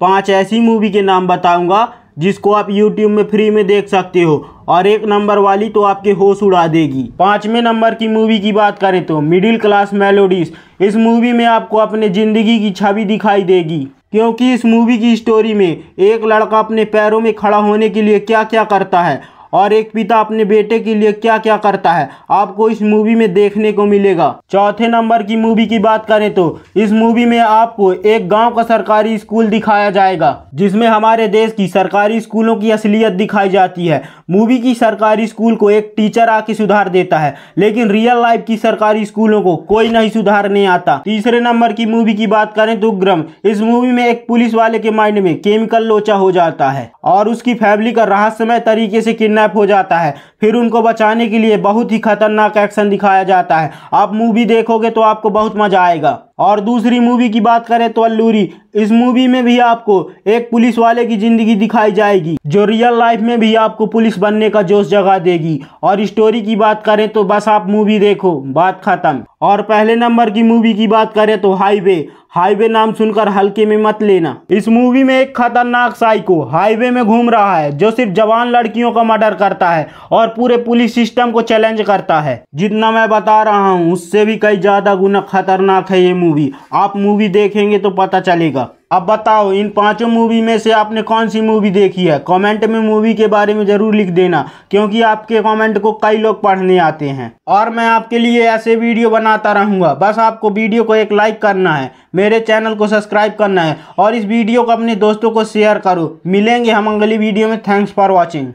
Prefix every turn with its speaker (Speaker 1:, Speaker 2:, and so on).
Speaker 1: पाँच ऐसी मूवी के नाम बताऊँगा, जिसको आप YouTube में फ्री में देख सकते हो। और एक नंबर वाली तो आपके होश उड़ा देगी। पाँचवें नंबर की मूवी की बात करें तो मिडिल क्लास मेलोडीज इस मूवी में आपको अपने ज़िंदगी की छवि दिखाई देगी। क्योंकि इस मूवी की स्टोरी में एक लड़का अपने पैरों में खड़ा होने के लिए क्या क्या करता है और एक पिता अपने बेटे के लिए क्या क्या करता है, आपको इस मूवी में देखने को मिलेगा। चौथे नंबर की मूवी की बात करें तो इस मूवी में आपको एक गाँव का सरकारी स्कूल दिखाया जाएगा, जिसमें हमारे देश की सरकारी स्कूलों की असलियत दिखाई जाती है। मूवी की सरकारी स्कूल को एक टीचर आके सुधार देता है, लेकिन रियल लाइफ की सरकारी स्कूलों को कोई नहीं सुधारने आता। तीसरे नंबर की मूवी की बात करें तो उग्रम, इस मूवी में एक पुलिस वाले के माइंड में केमिकल लोचा हो जाता है, और उसकी फैमिली का रहस्यमय तरीके से किडनैप हो जाता है। फिर उनको बचाने के लिए बहुत ही खतरनाक एक्शन दिखाया जाता है। आप मूवी देखोगे तो आपको बहुत मज़ा आएगा। और दूसरी मूवी की बात करें तो अल्लूरी, इस मूवी में भी आपको एक पुलिस वाले की ज़िंदगी दिखाई जाएगी, जो रियल लाइफ में भी आपको पुलिस बनने का जोश जगा देगी। और स्टोरी की बात करें तो बस आप मूवी देखो, बात खत्म। और पहले नंबर की मूवी की बात करें तो हाईवे हाईवे नाम सुनकर हल्के में मत लेना। इस मूवी में एक खतरनाक साइको हाईवे में घूम रहा है, जो सिर्फ़ जवान लड़कियों का मर्डर करता है और पूरे पुलिस सिस्टम को चैलेंज करता है। जितना मैं बता रहा हूँ, उससे भी कई ज़्यादा गुना खतरनाक है ये मूवी आप मूवी देखेंगे तो पता चलेगा। अब बताओ, इन पाँचों मूवी में से आपने कौन सी मूवी देखी है? कमेंट में मूवी के बारे में ज़रूर लिख देना, क्योंकि आपके कमेंट को कई लोग पढ़ने आते हैं। और मैं आपके लिए ऐसे वीडियो बनाता रहूँगा। बस आपको वीडियो को एक लाइक करना है, मेरे चैनल को सब्सक्राइब करना है, और इस वीडियो को अपने दोस्तों को शेयर करो। मिलेंगे हम अगली वीडियो में। Thanks for watching